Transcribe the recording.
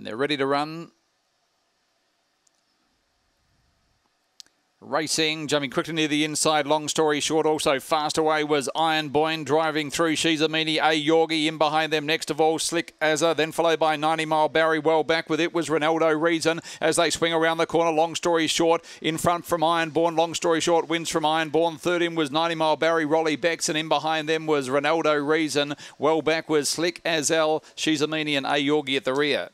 And they're ready to run. Racing, jumping quickly near the inside. Long story short, also fast away was Iron Boyne driving through. She's a Yorgi in behind them. Next of all, Slick Azza, then followed by 90 Mile Barry. Well back with it was Ronaldo Reason as they swing around the corner. Long story short, in front from Iron Bourne. Long story short, wins from Iron Bourne. Third in was 90 Mile Barry, Rolly Becks, and in behind them was Ronaldo Reason. Well back was Slick Azell, She's and A Yorgi at the rear.